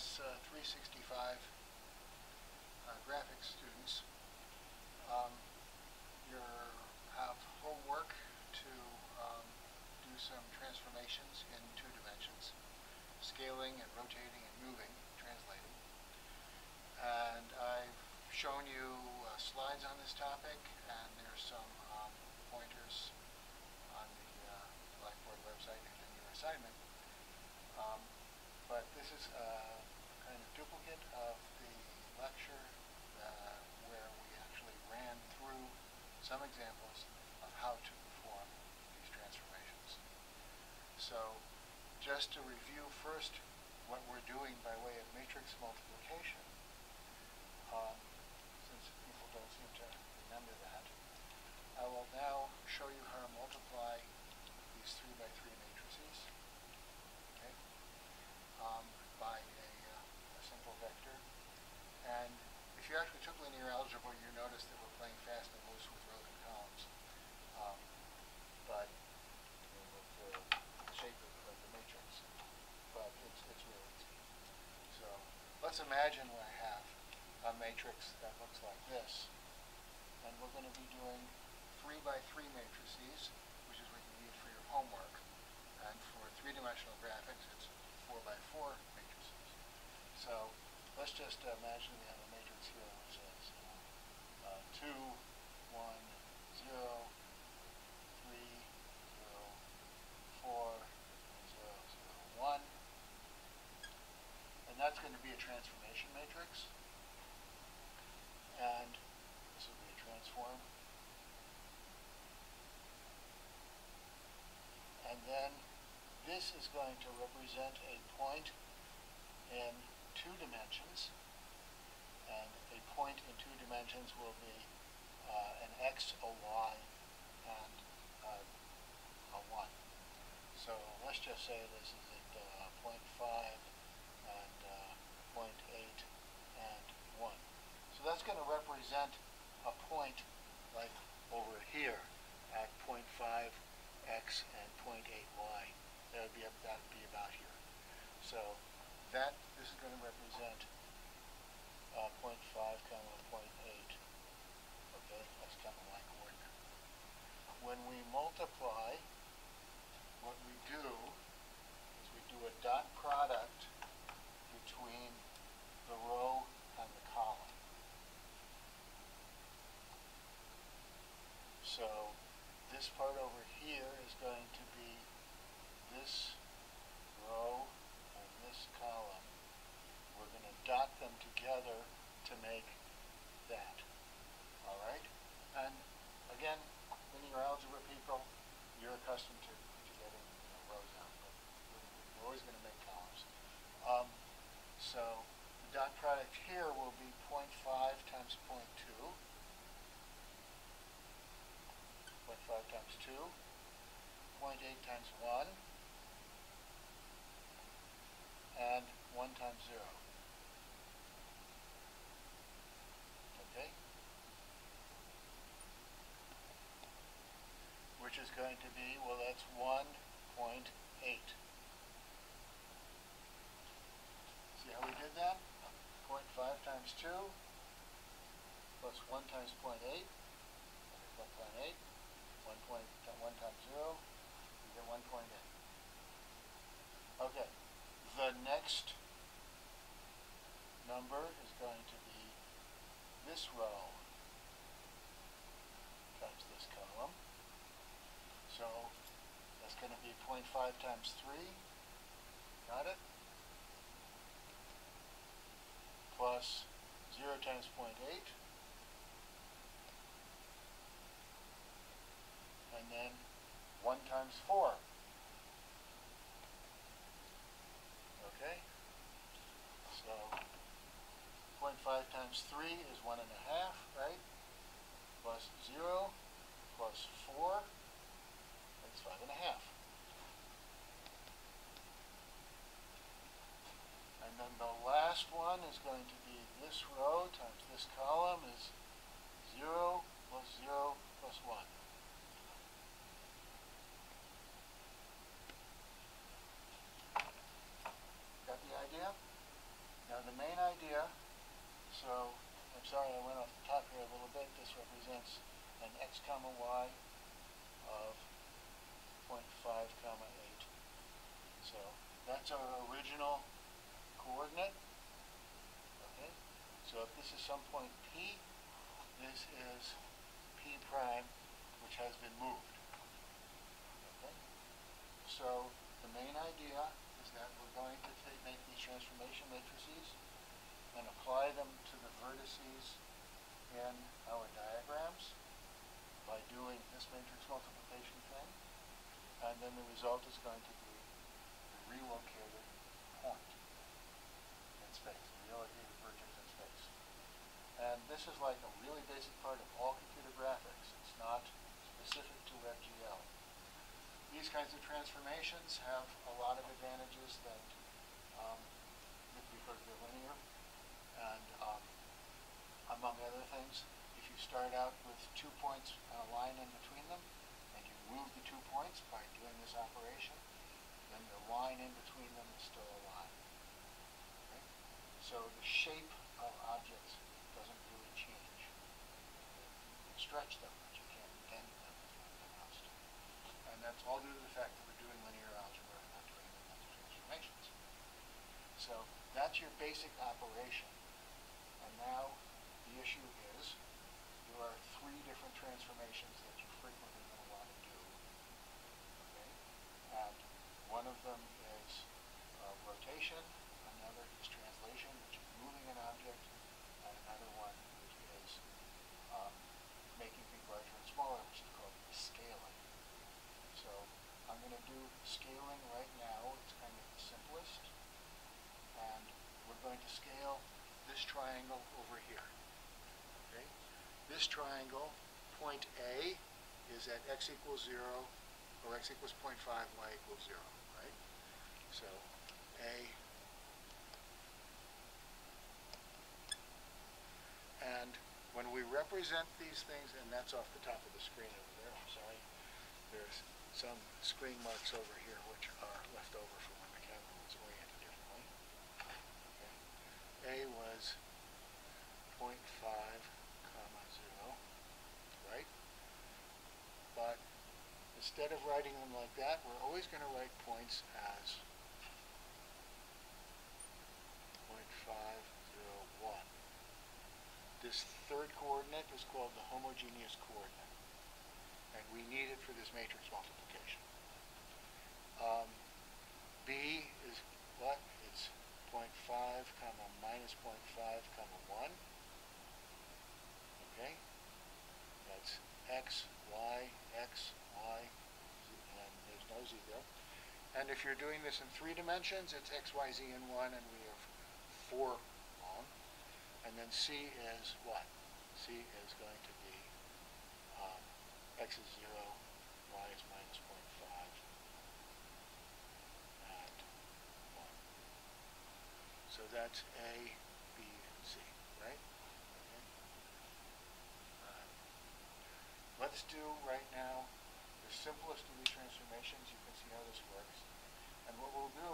CS uh, 365 uh, graphics students, um, you have homework to um, do some transformations in two dimensions, scaling and rotating and moving, translating. And I've shown you uh, slides on this topic, and there's some um, pointers on the uh, Blackboard website in your assignment. Um, but this is a kind of duplicate of the lecture uh, where we actually ran through some examples of how to perform these transformations. So just to review first what we're doing by way of matrix multiplication, um, since people don't seem to remember that, I will now show you how to multiply these 3 by 3 matrices um, by a, uh, a simple vector. And if you actually took linear algebra, you notice that we're playing fast and loose with rows and columns. Um, but you know, with the shape of, of the matrix. But it's, it's real easy. So let's imagine we have a matrix that looks like this. And we're going to be doing 3 by 3 matrices, which is what you need for your homework. And for three-dimensional graphics, it's 4 by 4 matrices. So let's just imagine we have a matrix here which is uh, uh, 2, 1, 0, 3, 0, 4, 0, 0, 1. And that's going to be a transformation matrix. And this will be a transform. And then this is going to represent a point in two dimensions. And a point in two dimensions will be uh, an x, a y, and uh, a 1. So let's just say this is at uh, 0.5 and uh, 0.8 and 1. So that's going to represent a point like over here at 0.5 x and 0.8 y. That would be be about here. So that this is going to represent uh, 0.5 comma 0.8. Okay, that's kind of like. When we multiply, what we do is we do a dot product between the row and the column. So this part over here is going to be this row and this column. We're going to dot them together to make that. All right? And again, linear algebra people, you're accustomed to, to getting you know, rows out, but we're always going to make columns. Um, so the dot product here will be 0.5 times 0.2. 0.5 times 2, 0.8 times 1, and 1 times 0. Okay? Which is going to be, well, that's 1.8. See how we did that? 0.5 times 2 plus 1 times 0.8, 1.8. 1, point, 1 times 0, you get 1.8. Okay, the next number is going to be this row times this column. So that's going to be 0.5 times 3. Got it? Plus 0 times 0.8. and then 1 times 4. Okay? So 0.5 times 3 is 1.5, right? Plus 0 plus 4, that's 5.5. And then the last one is going to be this row times this column is 0 plus 0 plus 1. Got the idea? So, I'm sorry I went off the top here a little bit. This represents an x comma y of 0.5 comma 8. So, that's our original coordinate. Okay? So if this is some point P, this is P prime, which has been moved. Okay? So the main idea is that we're going to make these transformation matrices and apply them to the vertices in our diagrams by doing this matrix multiplication thing. And then the result is going to be the relocated point in space, the relocated vertex in space. And this is like a really basic part of all computer graphics. It's not specific to WebGL. These kinds of transformations have a lot of advantages that, um, because they're linear, and um, among other things, if you start out with two points and a line in between them, and you move the two points by doing this operation, then the line in between them is still a line. So the shape of objects doesn't really change. You can stretch them, but you can't bend them. And that's all due to the fact that we're doing linear algebra and not doing the transformations. So that's your basic operation. Now the issue is there are three different transformations that you frequently going to want to do. Okay? And one of them is uh, rotation, another is translation, which is moving an object, and another one which is um, making things larger and smaller, which is called scaling. So I'm going to do scaling right now. It's kind of the simplest. And we're going to scale this triangle over here. Okay? This triangle, point A, is at x equals 0, or x equals 0.5, y equals 0, right? So A And when we represent these things, and that's off the top of the screen over there, I'm sorry, there's some screen marks over here which are left over from when the camera was oriented. A was 0.5 comma 0, right? But instead of writing them like that, we're always going to write points as 0.501. This third coordinate is called the homogeneous coordinate. And we need it for this matrix multiplication. Um, B is what? It's 0.5 comma minus 0.5 comma 1. Okay? That's x, y, and there's no z there. And if you're doing this in three dimensions, it's x, y, z, in 1, and we have four and then C is what? C is going to be um, x is 0, y is minus 0.5, and 1. So that's A, B, and C, right? Okay. Uh, let's do right now the simplest of these transformations. You can see how this works. And what we'll do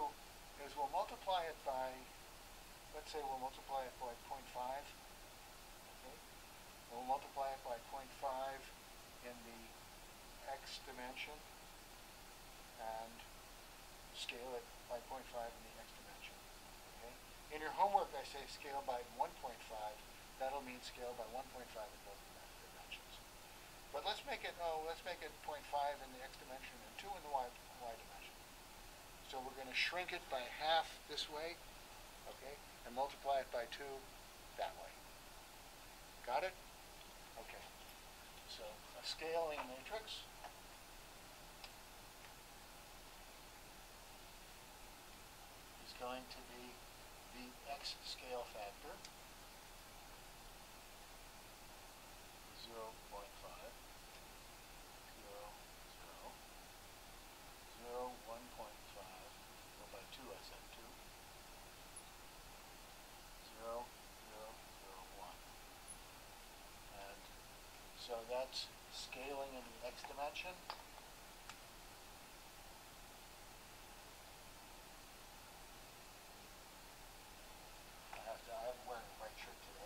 is we'll multiply it by let's say we'll multiply it by 0.5. Okay? We'll multiply it by 0.5 in the x dimension and scale it by 0.5 in the x dimension. Okay? In your homework, I say scale by 1.5. That'll mean scale by 1.5 in both. But let's make it, oh, let's make it 0.5 in the x dimension and 2 in the y, y dimension. So we're going to shrink it by half this way, okay? and multiply it by 2 that way. Got it? Okay. So a scaling matrix. is going to be the x scale factor, 0 0.5, 0, 0, 0, 1.5, go by 2 I said 2, And so that's scaling in the x dimension. I have to, I'm wearing a white shirt today.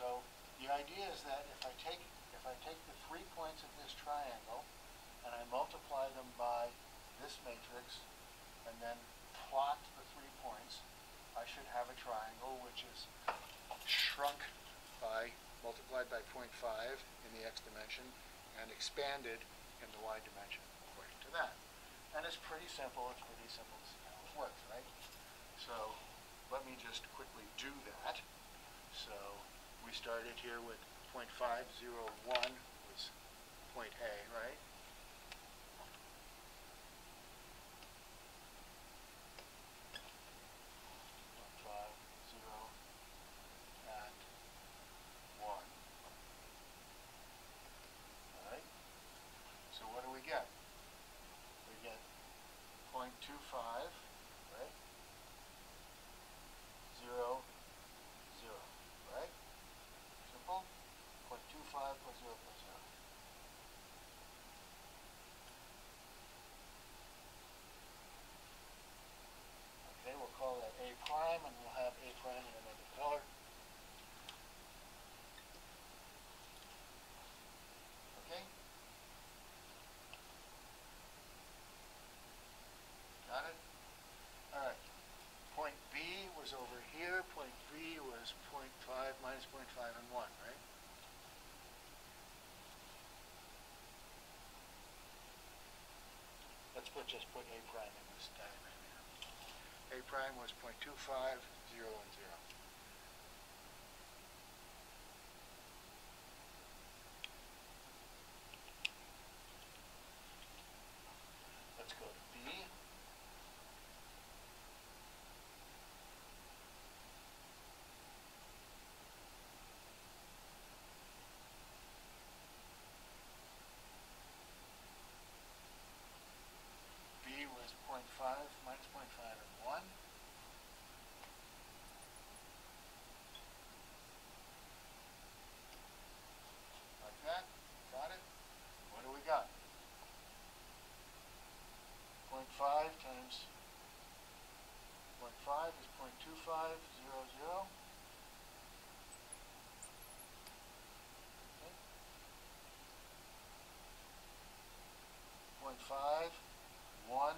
So the idea is that if I take, if I take the three points of this triangle and I multiply them by this matrix and then plot the three points, I should have a triangle which is shrunk by, multiplied by 0.5 in the x dimension and expanded in the y dimension according to that. And it's pretty simple, it's pretty simple to see how it works, right? So let me just quickly do that. So we started here with 0.501 was point A, right? Point five zero and one. All right. So what do we get? We get 0.25, right? Zero, zero, right? Simple. 0.25 plus zero plus zero. Okay, we'll call that A prime, and we'll have A prime in another color. Okay? Got it? All right. Point B was over here. Point B was 0.5 minus 0.5 and 1, right? Let's put, just put A prime in this diagram here. A prime was 0.25, 0, and 0. Let's go to B. B was 0.5 minus 0.5 and 1. Like that. Got it? What do we got? 0.5 times 0.5 is 0.25, 0, 0. Okay. 0.5, 1,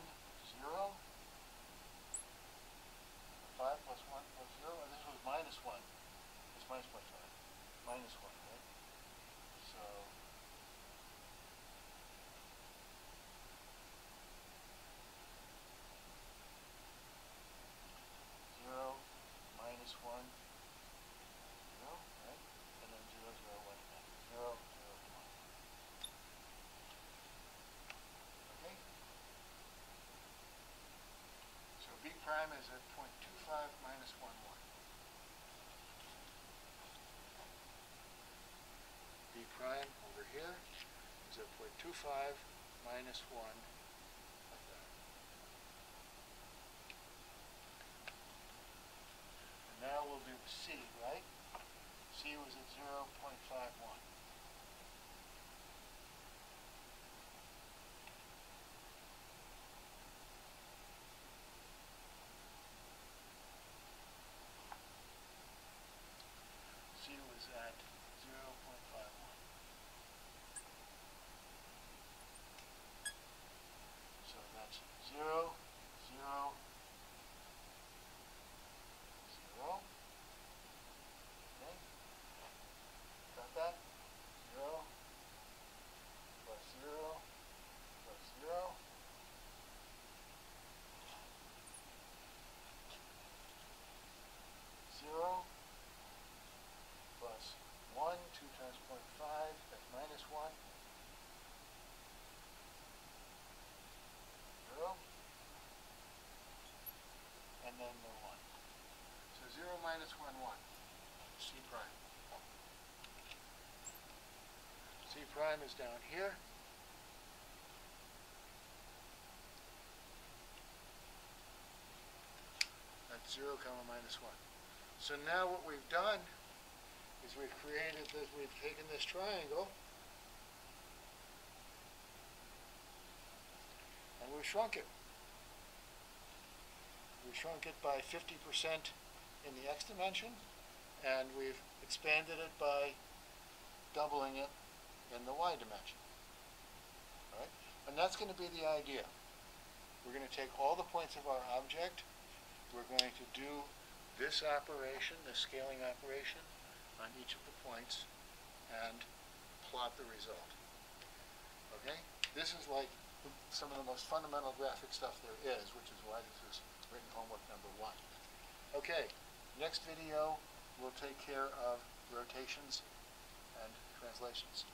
time is at 0.25 minus 1, 1. B prime over here is at 0.25 minus 1. And now we'll do C, right? C was at 0.51. is that minus one, one. C prime. C prime is down here. That's zero comma minus one. So now what we've done is we've created this, we've taken this triangle and we've shrunk it. We've shrunk it by 50% in the x dimension and we've expanded it by doubling it in the y dimension. All right? And that's going to be the idea. We're going to take all the points of our object, we're going to do this operation, this scaling operation, on each of the points, and plot the result. Okay? This is like some of the most fundamental graphic stuff there is, which is why this is written homework number one. Okay, next video, we'll take care of rotations and translations.